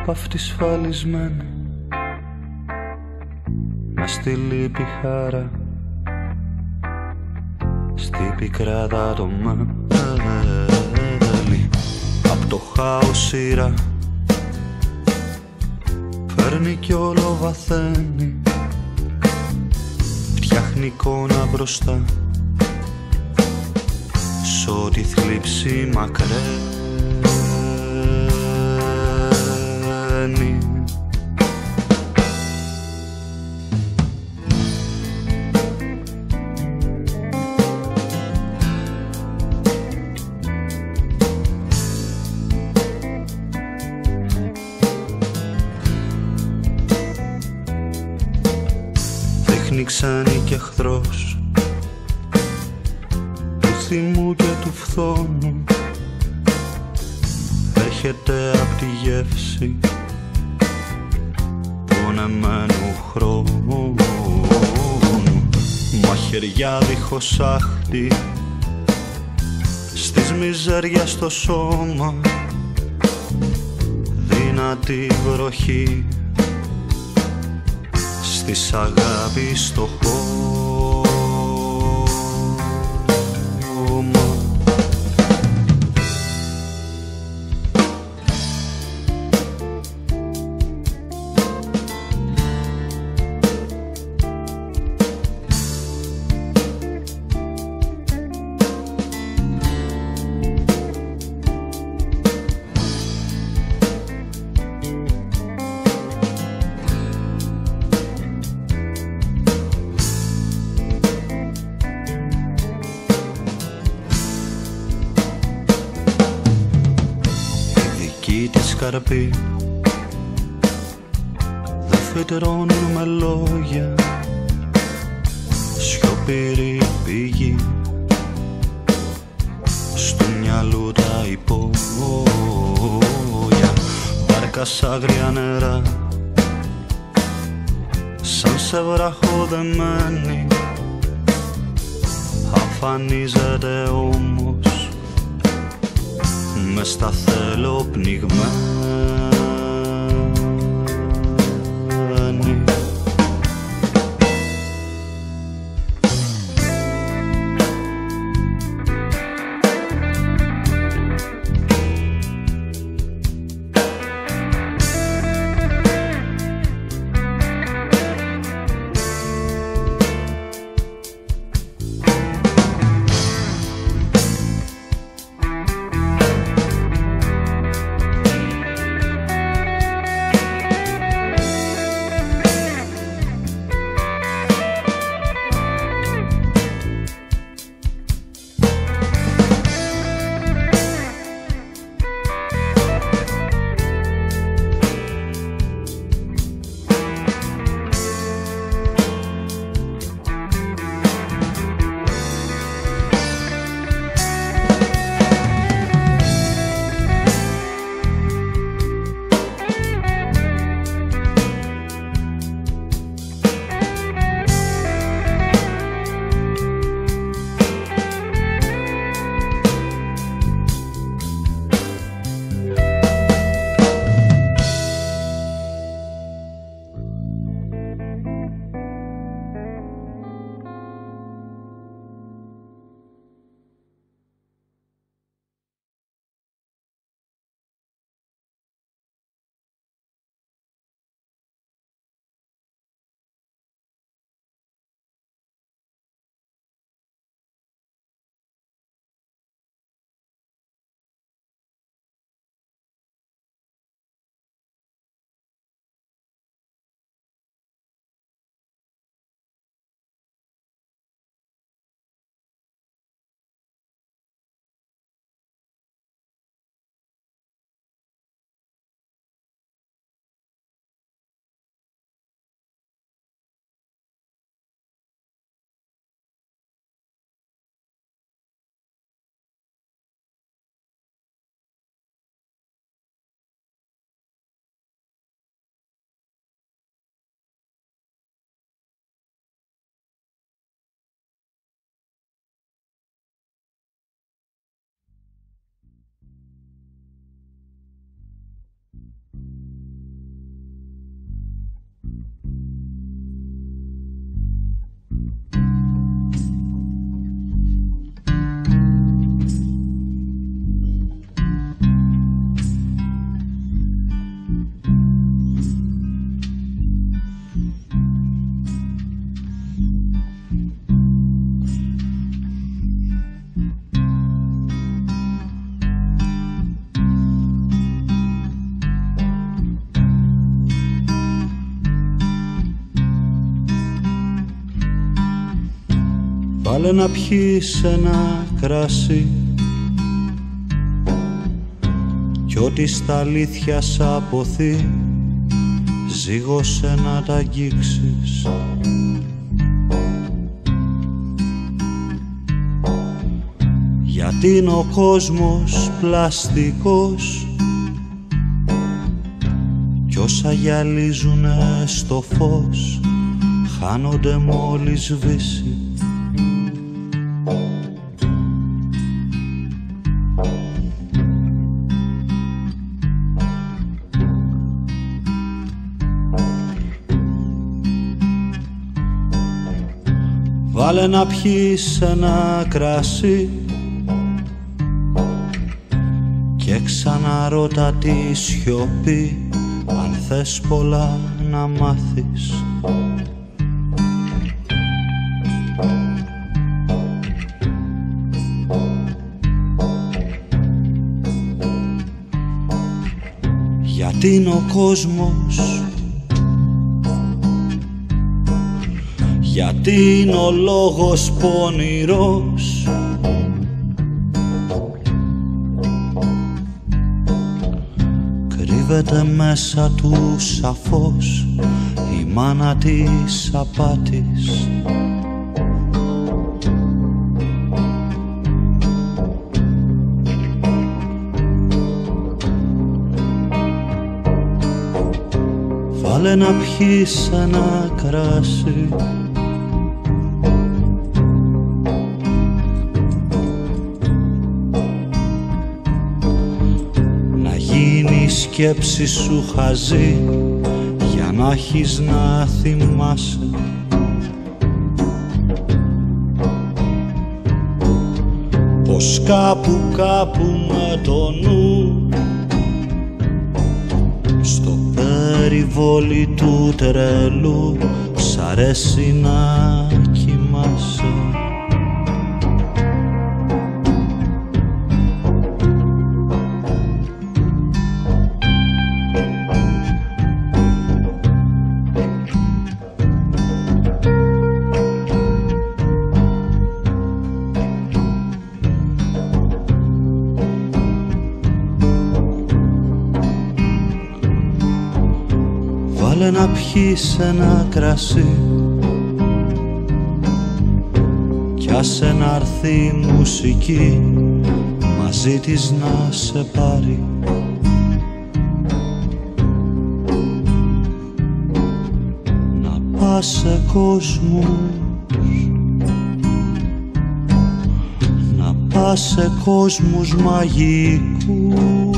απ' αυτή σφαλισμένη με στη λύπη χαρά στη πικρά δάτομα απ' το χάος σειρά φέρνει κι όλο βαθαίνει φτιάχνει εικόνα μπροστά. Τη θλίψη μακραίνει Δείχνει ξένη και εχθρός θυμού και του φθόνου. Έρχεται απ' τη γεύση πονεμένου χρόνου μαχαιριά δίχως άχτη στις μιζέριας στο σώμα. Δυνατή βροχή στις αγάπη στο χώρο καρπί Δεν φετερώνουν με λόγια. Σιωπηρή πηγή Στο μυαλού τα υπόγεια. Βάρκα σ' άγρια νερά. Σαν σε βράχο δεμένη Αφανίζεται όμως. Μες στα θέλω πνιγμένα Βάλε να πιείς ένα κρασί. Κι ό,τι στα αλήθεια σ' αποθεί Ζήγωσε να τα αγγίξεις. Γιατί είναι ο κόσμος πλαστικός Κι όσα γυαλίζουνε στο φως Χάνονται μόλις σβήσει Βάλε να πιείς ένα κρασί Και ξαναρώτα τη σιωπή Αν θες πολλά να μάθεις. Γιατί είναι ο κόσμος γιατί είναι ο λόγος πονηρός Κρύβεται μέσα του σαφώς η μάνα της απάτης. Βάλε να πιείς ένα κράσι σκέψη σου χαζή για να έχεις να θυμάσαι. Πως κάπου κάπου με το νου στο περιβόλι του τρελού σ' αρέσει να κοιμάσαι να πιείς ένα κρασί. Κι άσε να έρθει η μουσική μαζί της να σε πάρει. Να πας σε κόσμους. Να πας σε κόσμους μαγικούς